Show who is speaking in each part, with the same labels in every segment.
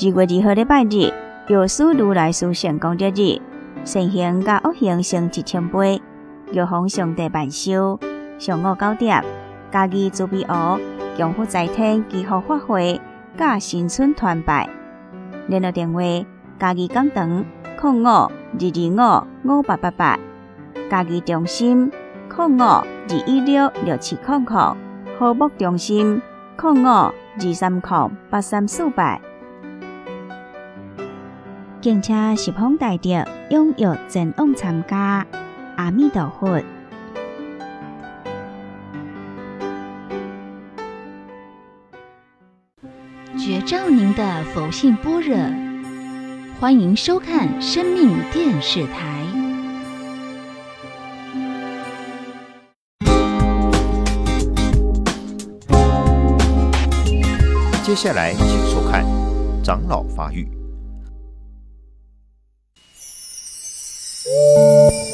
Speaker 1: 二月二号礼拜日，药师如来书圣功德日，善行甲恶行成一千倍。玉皇上帝万寿，上午九点，家己慈悲学，强福在天，祈福法会，甲新春团拜。联络电话：家己讲堂零五二二五五八八八，家己中心零五二一六六七零零，和睦中心零五二三零八三四八。敬请十方大德踊跃前往参加。阿弥陀佛，
Speaker 2: 觉照您的佛性般若，欢迎收看生命电视台。
Speaker 3: 接下来，请收看长老发 Música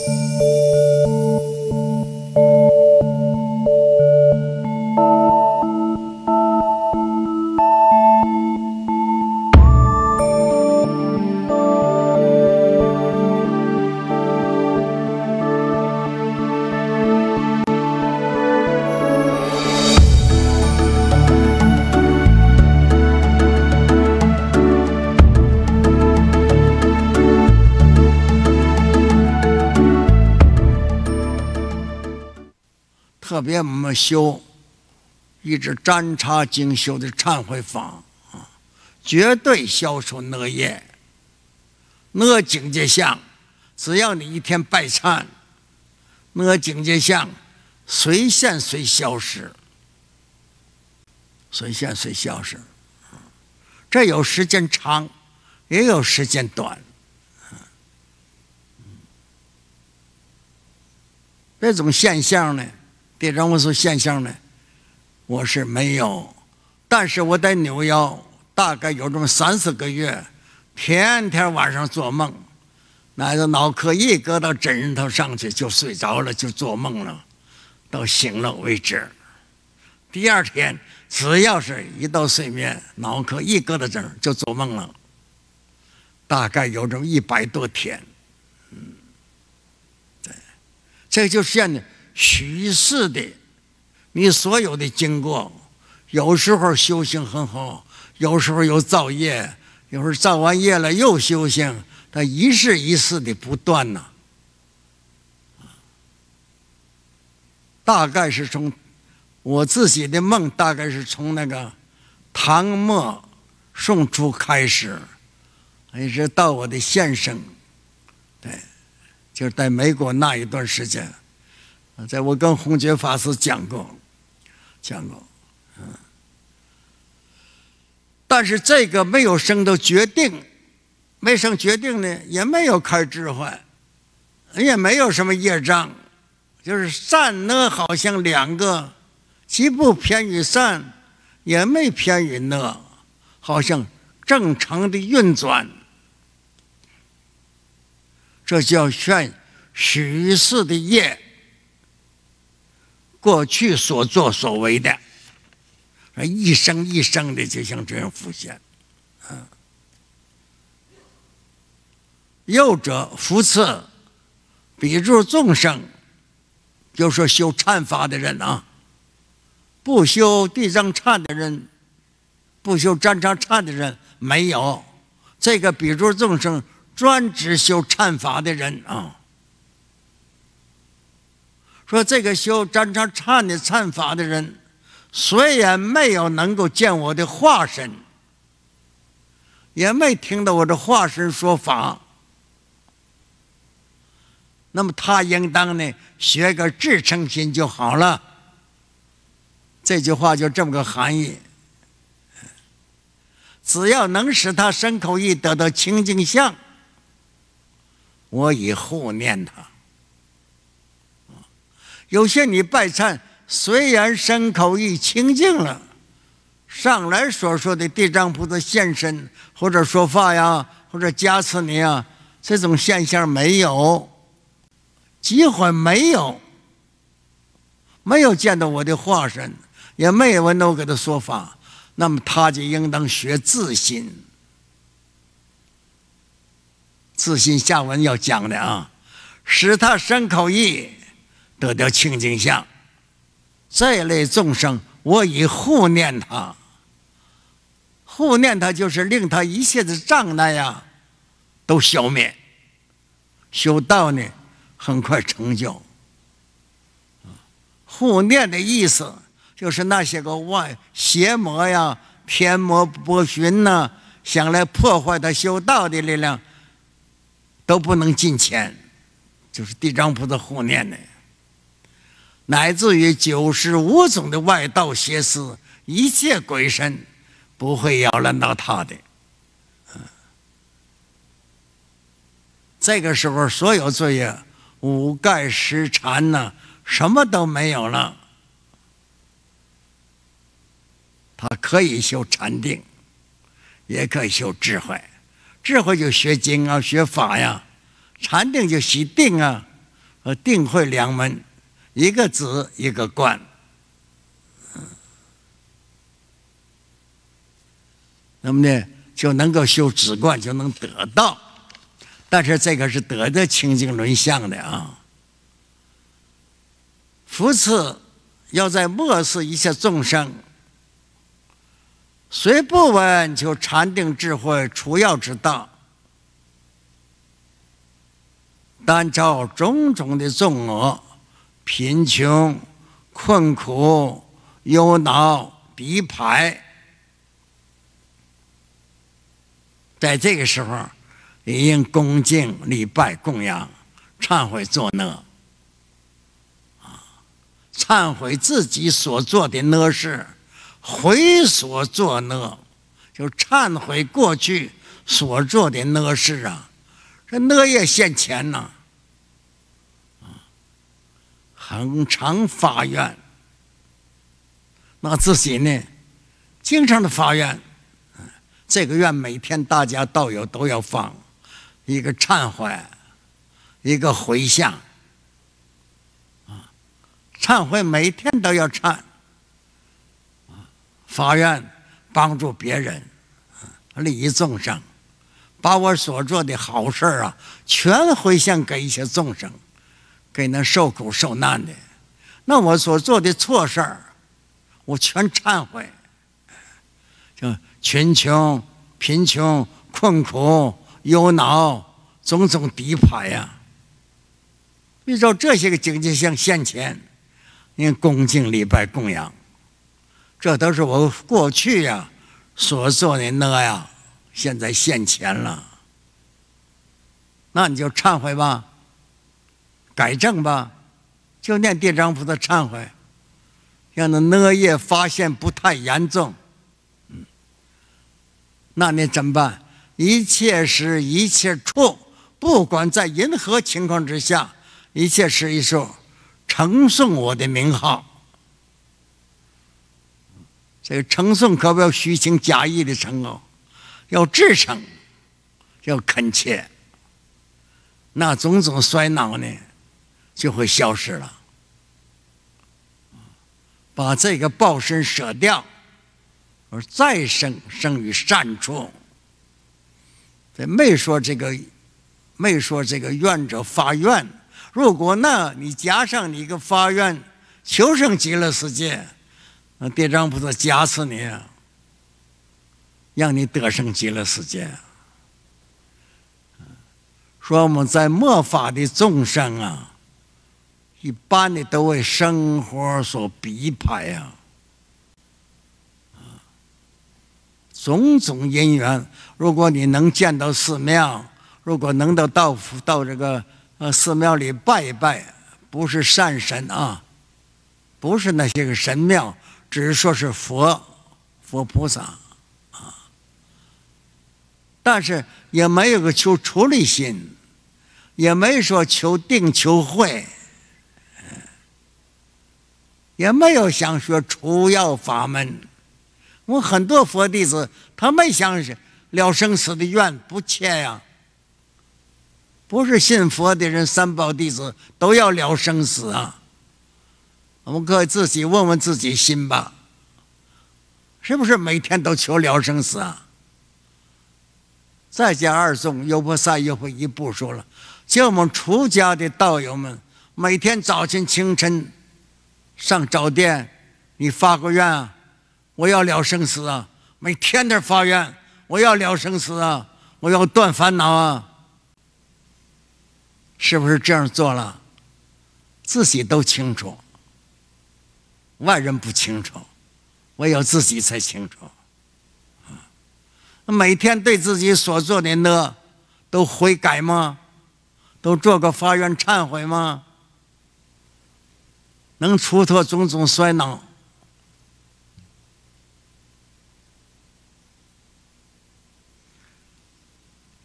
Speaker 4: 特别我们修一直沾茶精修的忏悔法啊，绝对消除恶业、恶境界相。只要你一天拜忏，恶境界相随现随消失，随现随消失。这有时间长，也有时间短。这种现象呢？地让我说现象呢，我是没有，但是我在扭腰，大概有这么三四个月，天天晚上做梦，那个脑壳一搁到枕头上去就睡着了，就做梦了，到醒了为止。第二天只要是一到睡眠，脑壳一搁到这儿就做梦了，大概有这么一百多天，嗯，对，这就是现在。虚实的，你所有的经过，有时候修行很好，有时候又造业，有时候造完业了又修行，它一世一世的不断呐。大概是从我自己的梦，大概是从那个唐末宋初开始，一直到我的现生，对，就是在美国那一段时间。在我跟红觉法师讲过，讲过，嗯，但是这个没有生到决定，没生决定呢，也没有开智慧，也没有什么业障，就是善恶好像两个，既不偏于善，也没偏于恶，好像正常的运转，这叫算虚实的业。过去所作所为的，一生一生的就像这样浮现，嗯。右者扶持，比如众生，就说修禅法的人啊，不修地藏禅的人，不修占察禅的人没有，这个比如众生专职修禅法的人啊。说这个修占察禅的禅法的人，虽然没有能够见我的化身，也没听到我的化身说法，那么他应当呢学个至诚心就好了。这句话就这么个含义。只要能使他身口意得到清净相，我以护念他。有些你拜忏，虽然身口意清净了，上来所说的地藏菩萨现身或者说法呀，或者加持你啊，这种现象没有，几乎没有，没有见到我的化身，也没有闻到我给他说法，那么他就应当学自心，自信下文要讲的啊，使他生口意，得到清净相。这类众生，我以护念他，护念他就是令他一切的障碍呀都消灭。修道呢，很快成就。护念的意思就是那些个外邪魔呀、天魔不寻呐，想来破坏他修道的力量，都不能近前，就是地藏菩萨护念的。乃至于九十五种的外道邪思，一切鬼神不会扰乱到他的。这个时候，所有罪业、五盖十禅呢，什么都没有了。他可以修禅定，也可以修智慧。智慧就学经啊，学法呀；禅定就习定啊，和定慧两门，一个止，一个观。那么呢，就能够修止观，就能得到。但是这个是得的清净轮相的啊。福赐要在末世一切众生，虽不闻求禅定智慧除药之道，但照种种的众恶、贫穷、困苦、忧恼、逼迫，在这个时候。也应恭敬礼拜供养，忏悔作恶，忏悔自己所做的恶事，悔所作恶，就忏悔过去所做的恶事啊，这恶业现前呢，恒常发愿，那自己呢，经常的发愿，这个愿每天大家道友都要放。一个忏悔，一个回向，啊，忏悔每天都要忏，啊，发愿帮助别人，利益众生，把我所做的好事啊，全回向给一些众生，给那受苦受难的，那我所做的错事儿，我全忏悔，就贫穷、贫穷、困苦。忧恼种种敌迫呀，遇到这些个境界像现前，你恭敬礼拜供养，这都是我过去呀所做的那呀，现在现前了，那你就忏悔吧，改正吧，就念地藏菩萨忏悔，让那恶业发现不太严重，那你怎么办？一切时一切处，不管在任何情况之下，一切时一处，称颂我的名号。这个称颂可不要虚情假意的称哦，要至诚，要恳切。那种种衰恼呢，就会消失了。把这个报身舍掉，而再生生于善处。这没说这个，没说这个愿者发愿。如果那你加上你一个发愿，求生极乐世界，那地藏菩萨加持你，让你得生极乐世界。说我们在末法的众生啊，一般的都为生活所逼迫呀。啊种种因缘，如果你能见到寺庙，如果能到到到这个呃寺庙里拜一拜，不是善神啊，不是那些个神庙，只是说是佛佛菩萨啊，但是也没有个求出离心，也没说求定求慧，也没有想学除药法门。我很多佛弟子，他没想了生死的愿不切呀。不是信佛的人，三宝弟子都要了生死啊。我们可以自己问问自己心吧，是不是每天都求了生死啊？再加二众，又不三又不一不说了。就我们出家的道友们，每天早晨清晨上早殿，你发个愿啊，我要了生死啊！每天的发愿，我要了生死啊，我要断烦恼啊！是不是这样做了？自己都清楚，外人不清楚，唯有自己才清楚。每天对自己所做的呢都悔改吗？都做个发愿忏悔吗？能除脱种种衰恼？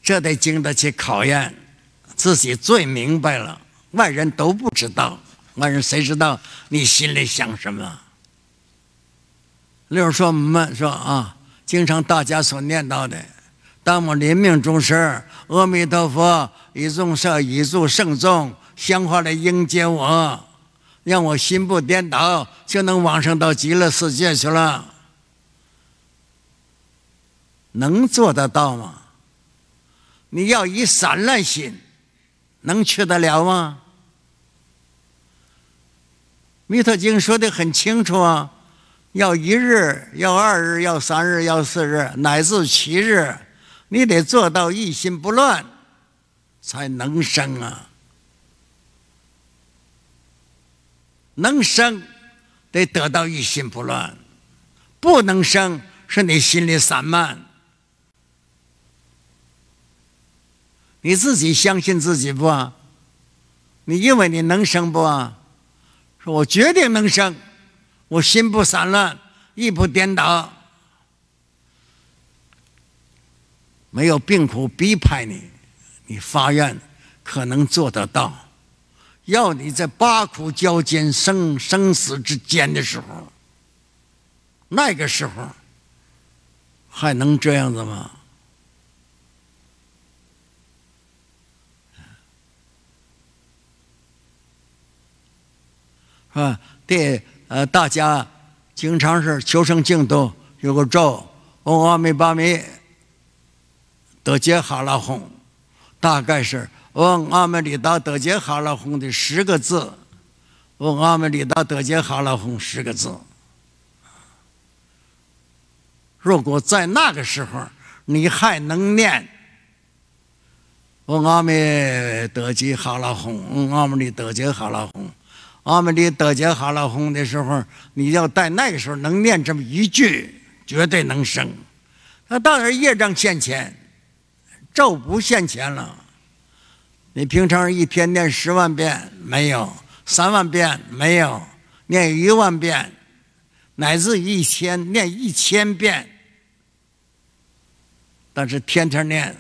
Speaker 4: 这得经得起考验，自己最明白了，外人都不知道。外人谁知道你心里想什么？例如说，我们说啊。经常大家所念叨的，当我临命终时，阿弥陀佛以众生以助圣众，香花来迎接我，让我心不颠倒，就能往生到极乐世界去了。能做得到吗？你要以散乱心，能去得了吗？弥陀经说的很清楚啊。要一日，要二日，要三日，要四日，乃至七日，你得做到一心不乱，才能生啊！能生，得得到一心不乱；不能生，是你心里散漫。你自己相信自己不？你以为你能生不？说我决定能生。我心不散乱，意不颠倒，没有病苦逼迫你，你发愿可能做得到。要你在八苦交煎、生生死之间的时候，那个时候还能这样子吗？啊，对。呃，大家经常是求生净土，有个咒“嗡阿弥巴弥”，得杰哈拉吽，大概是“嗡阿弥里达得杰哈拉吽”的十个字，“嗡阿弥里达得杰哈拉吽”十个字。如果在那个时候你还能念“嗡阿弥得杰哈拉吽”，“嗡阿弥里得杰哈拉吽”。阿弥陀得解哈拉吽的时候，你要在那个时候能念这么一句，绝对能生。那到那业障现前，咒不现前了。你平常一天念十万遍没有，三万遍没有，念一万遍，乃至一千念一千遍，但是天天念，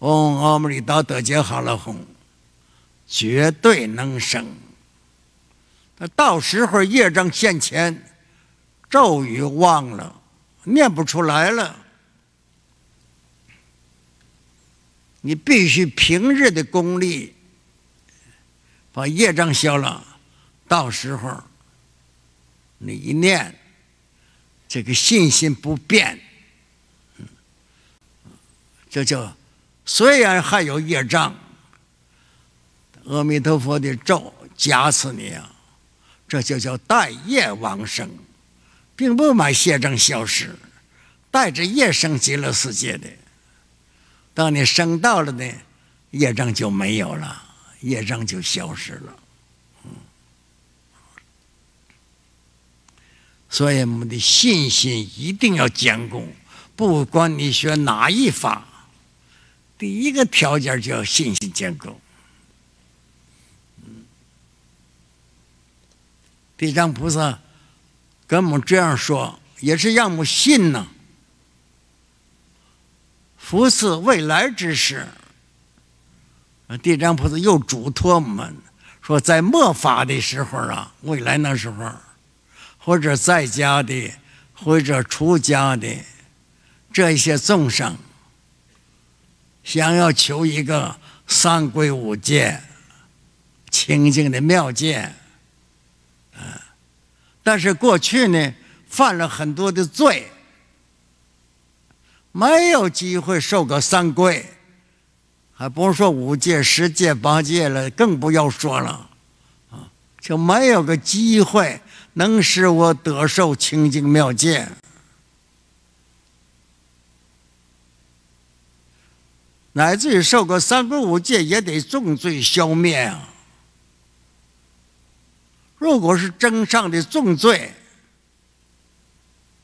Speaker 4: 嗡阿弥陀得解哈拉吽，绝对能生。那到时候业障现前，咒语忘了，念不出来了。你必须平日的功力把业障消了，到时候你一念，这个信心不变，这叫虽然还有业障，阿弥陀佛的咒加持你啊。这就叫带业往生，并不买业障消失，带着业生极乐世界的。当你升到了呢，业障就没有了，业障就消失了。所以我们的信心一定要坚固，不管你学哪一法，第一个条件就要信心坚固。地藏菩萨跟我们这样说，也是让我们信呢。福赐未来之事，地藏菩萨又嘱托我们说，在末法的时候啊，未来那时候，或者在家的，或者出家的这些众生，想要求一个三归五戒清净的妙戒。但是过去呢，犯了很多的罪，没有机会受个三跪，还不说五戒、十戒、八戒了，更不要说了，啊，就没有个机会能使我得受清净妙戒。乃至于受个三皈五戒，也得重罪消灭啊！如果是真上的重罪，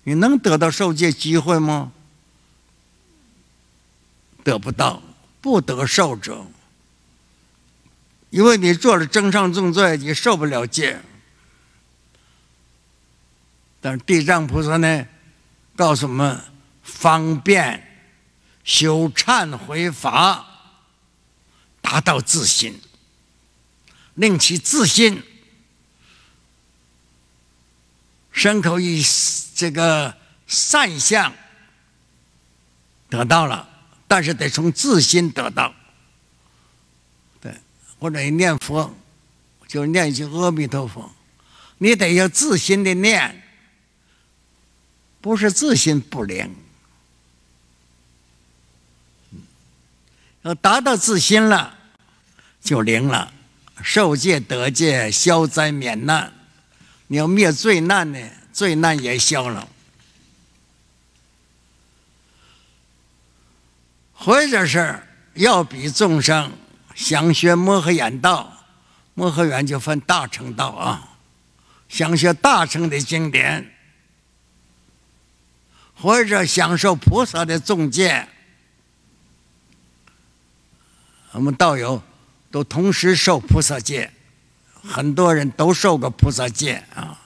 Speaker 4: 你能得到受戒机会吗？得不到，不得受者，因为你做了真上重罪，你受不了戒。但是地藏菩萨呢，告诉我们方便。修忏悔法，达到自心，令其自心，身口意这个善相得到了，但是得从自心得到。对，或者念佛，就念一句阿弥陀佛，你得要自心的念，不是自心不灵。要达到自心了，就灵了，受戒得戒，消灾免难。你要灭罪难呢，罪难也消了。或者是要比众生想学摩诃眼道，摩诃眼就分大乘道啊，想学大乘的经典，或者享受菩萨的众戒。我们道友都同时受菩萨戒，很多人都受过菩萨戒啊。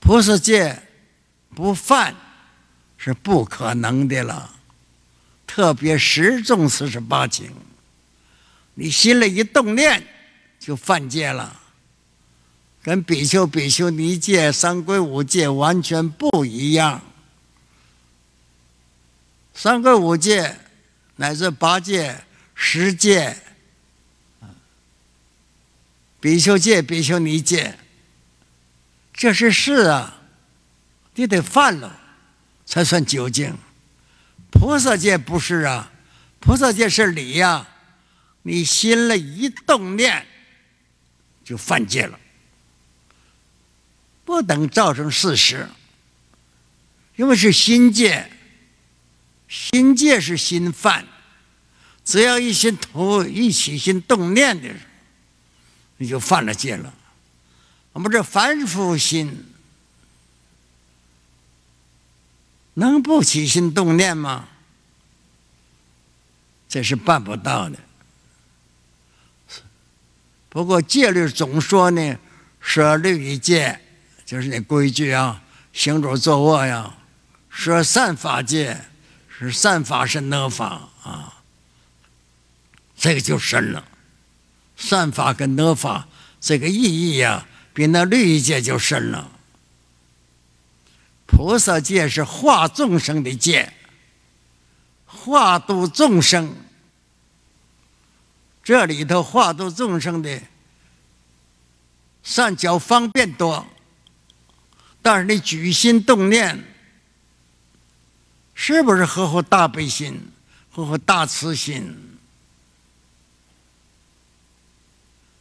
Speaker 4: 菩萨戒不犯是不可能的了。特别十众四十八经，你心里一动念就犯戒了，跟比丘、比丘尼戒、三皈五戒完全不一样。三皈五戒。乃至八戒、十戒、比丘戒、比丘尼戒，这是事啊，你得犯了才算究竟。菩萨戒不是啊，菩萨戒是理呀，你心里一动念就犯戒了，不等造成事实，因为是心戒。心戒是心犯，只要一心图一起心动念的，你就犯了戒了。我们这凡夫心能不起心动念吗？这是办不到的。不过戒律总说呢，舍律仪戒就是那规矩啊，行住坐卧呀，舍善法戒。是善法是恶法啊，这个就深了。善法跟恶法这个意义呀，比那律戒就深了。菩萨戒是化众生的戒，化度众生。这里头化度众生的善巧方便多，但是你举心动念。是不是合乎大悲心，合乎大慈心？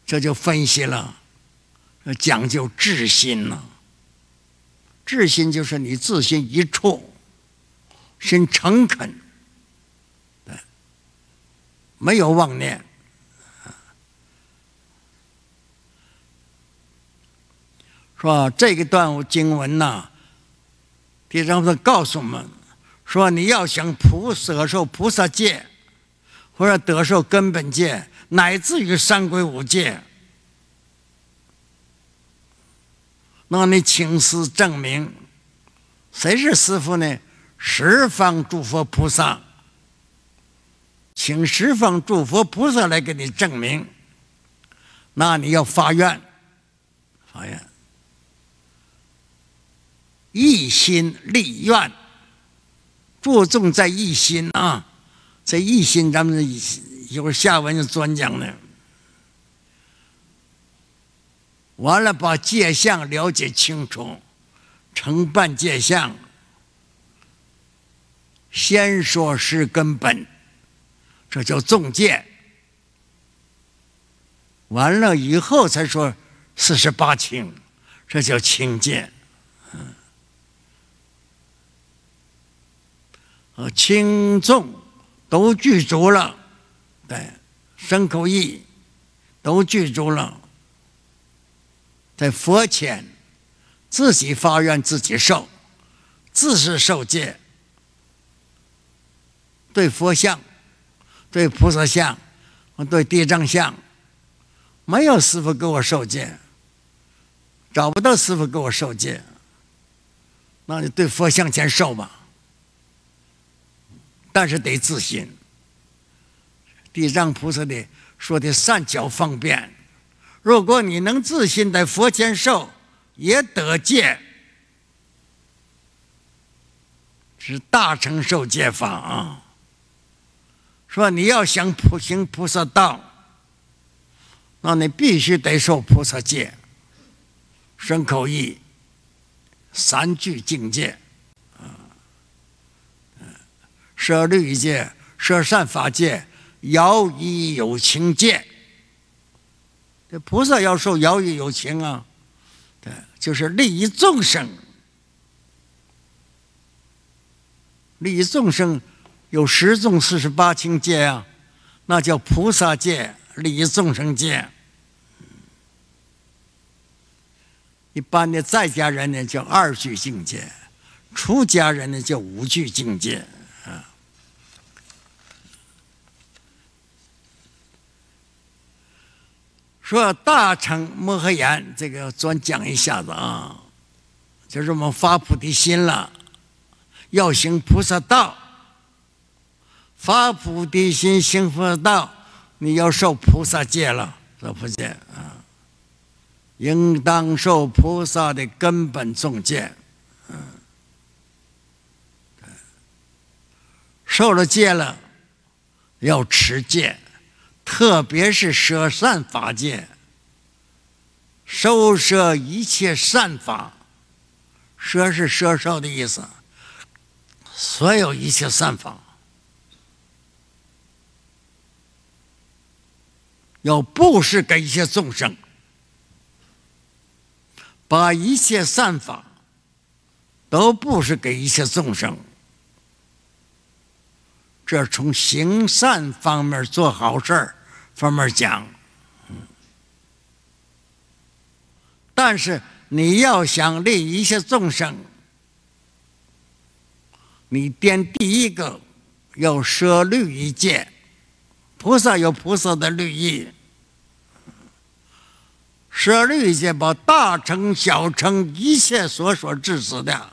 Speaker 4: 这就分析了，讲究智心了。智心就是你自心一处，心诚恳，对，没有妄念。说这个段经文呐，地藏菩萨告诉我们。说你要想菩舍受菩萨戒，或者得受根本戒，乃至于三归五戒，那你请示证明，谁是师傅呢？十方诸佛菩萨，请十方诸佛菩萨来给你证明。那你要发愿，发愿，一心立愿。注重在一心啊，在一心咱们一会儿下文就专讲了。完了，把戒相了解清楚，承办戒相，先说是根本，这叫中戒。完了以后才说四十八轻，这叫轻戒。嗯，呃，轻重都具足了，对，身口意都具足了，在佛前自己发愿自己受，自是受戒。对佛像，对菩萨像，对地藏像。没有师傅给我受戒，找不到师傅给我受戒，那你对佛像前受吧。但是得自信。地藏菩萨的说的善巧方便，如果你能自信在佛前受，也得戒，是大乘受戒法啊。说你要想普行菩萨道。那你必须得受菩萨戒，身口意三句境界，啊，舍律戒、舍善法戒、摇以有情戒。这菩萨要受摇以有情啊，对，就是利益众生，利益众生有十种四十八情戒啊，那叫菩萨戒。利益众生戒，一般的在家人呢叫二句境界，出家人呢叫五句境界说大乘摩诃言，这个专讲一下子啊，就是我们发菩提心了，要行菩萨道，发菩提心行菩萨道。你要受菩萨戒了，受菩戒啊，应当受菩萨的根本重戒，嗯，受了戒了，要持戒，特别是舍善法界，收摄一切善法，舍是舍受的意思，所有一切善法。要布施给一切众生，把一切善法都布施给一切众生，这从行善方面做好事儿方面讲。但是你要想利一切众生，你掂第一个要舍律一戒。菩萨有菩萨的律意，舍律一戒把大乘小乘一切所所制止的，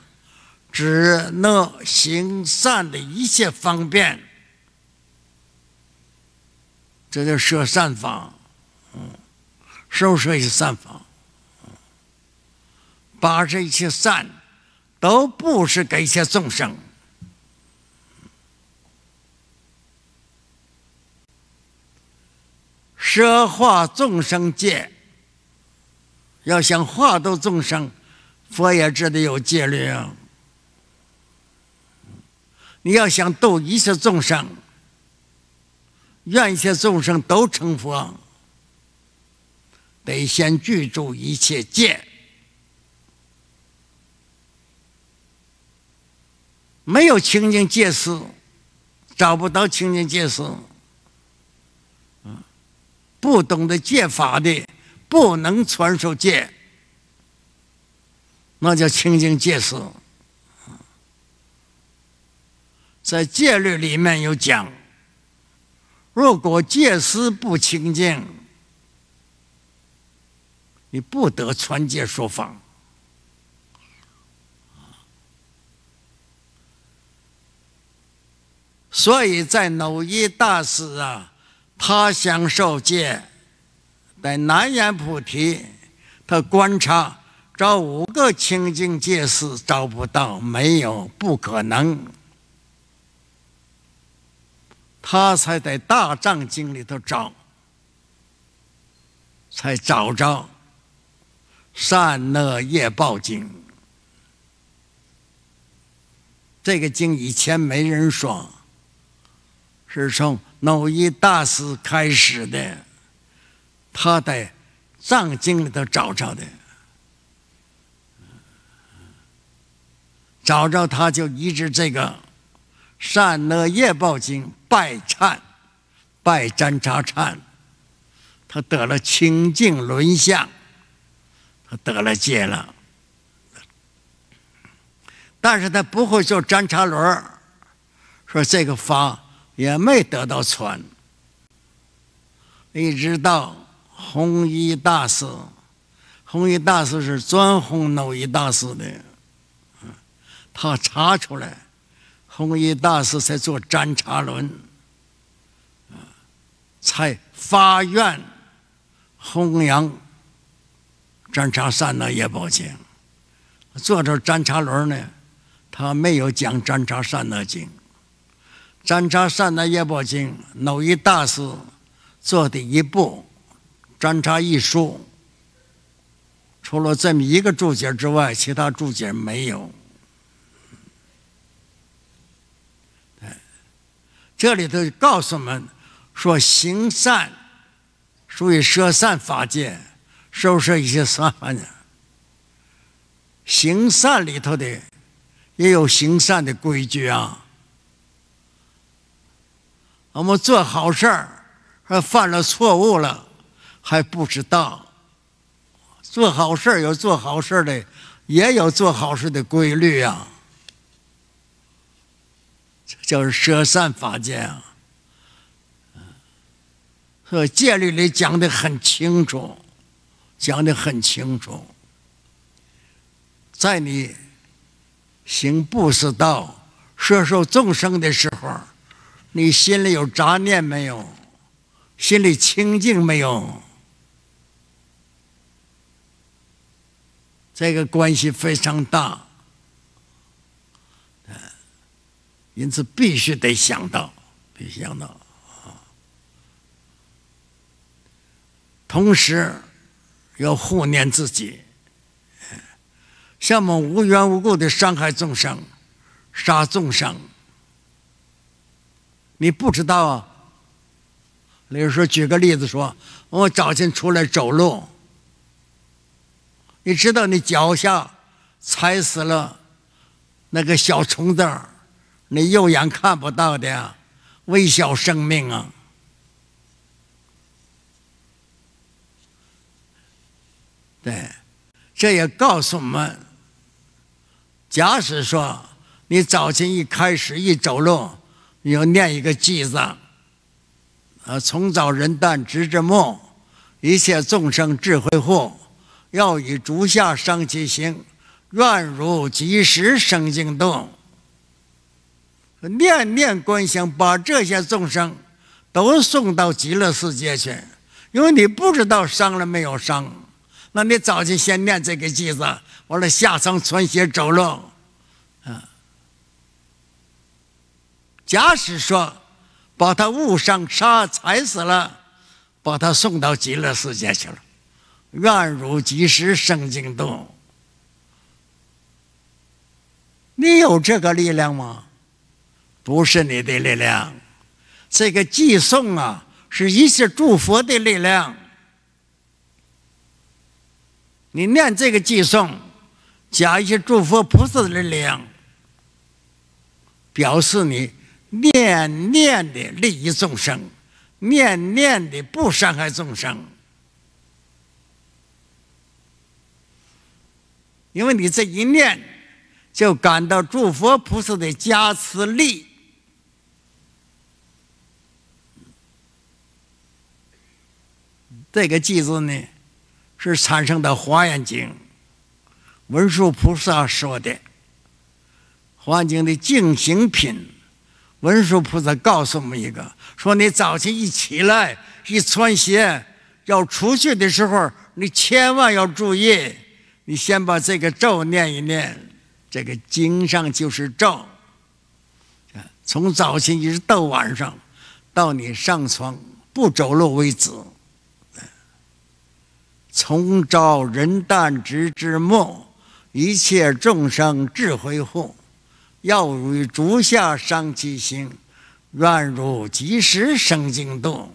Speaker 4: 只能行善的一切方便，这叫舍善法，嗯，收摄一切善法，把这一切善都布施给一切众生。舍化众生戒，要想化度众生，佛也知得有戒律啊。你要想度一切众生，愿一切众生都成佛，得先具足一切戒。没有清净戒师，找不到清净戒师。不懂得戒法的，不能传授戒，那叫清净戒师。在戒律里面有讲，如果戒师不清净，你不得传戒说法。所以在某一大师啊。他想受戒，在南阎菩提，他观察找五个清净戒师找不到，没有，不可能。他才在大藏经里头找，才找着善恶业报经。这个经以前没人说，是从某一大师开始的，他在藏经里头找着的，找着他就一直这个善恶业报经拜忏，拜占察忏，他得了清净轮相，他得了戒了。但是他不会做占茶轮儿，说这个法也没得到传，一直到弘一大师，弘一大师是专弘耨益大师的，他查出来，弘一大师才做占茶轮，才发愿弘扬占茶善的业宝经，做着占茶轮呢。他没有讲《占察善恶经》，《占察善恶业报经》，耨益大师做的一部《占察一书》，除了这么一个注解之外，其他注解没有。这里头告诉我们说，行善属于舍善法界，是不是一些善法呢？行善里头的。也有行善的规矩啊！我们做好事儿，还犯了错误了，还不知道。做好事儿有做好事儿的，也有做好事的规律啊。这叫舍善法界啊。和戒律里讲的很清楚，讲的很清楚，在你。行布施道、摄受众生的时候，你心里有杂念没有？心里清净没有？这个关系非常大，因此必须得想到，必须想到啊。同时要护念自己。像我们无缘无故的伤害众生、杀众生，你不知道啊。例如说，举个例子说，我早晨出来走路，你知道你脚下踩死了那个小虫子，你肉眼看不到的微小生命啊，对，这也告诉我们。假使说你早晨一开始一走路，你要念一个偈子，啊，从早人旦直至末，一切众生智慧护，要以足下生其心，愿如及时生净动。念念观想，把这些众生都送到极乐世界去，因为你不知道伤了没有伤。那你早就先念这个句子，完了下床穿鞋走路，嗯。假使说把他误伤杀踩死了，把他送到极乐世界去了，愿如及时生净土。你有这个力量吗？不是你的力量，这个寄送啊，是一切诸佛的力量。你念这个偈颂，加一些诸佛菩萨的力量，表示你念念的利益众生，念念的不伤害众生，因为你这一念，就感到诸佛菩萨的加持力。这个偈子呢？是产生的《华严经》，文殊菩萨说的《华严经》的净行品。文殊菩萨告诉我们一个：说你早晨一起来，一穿鞋要出去的时候，你千万要注意，你先把这个咒念一念。这个经上就是咒，从早晨一直到晚上，到你上床不走路为止。从朝人旦直至末，一切众生智慧护，要与足下伤其心，愿如及时生净土。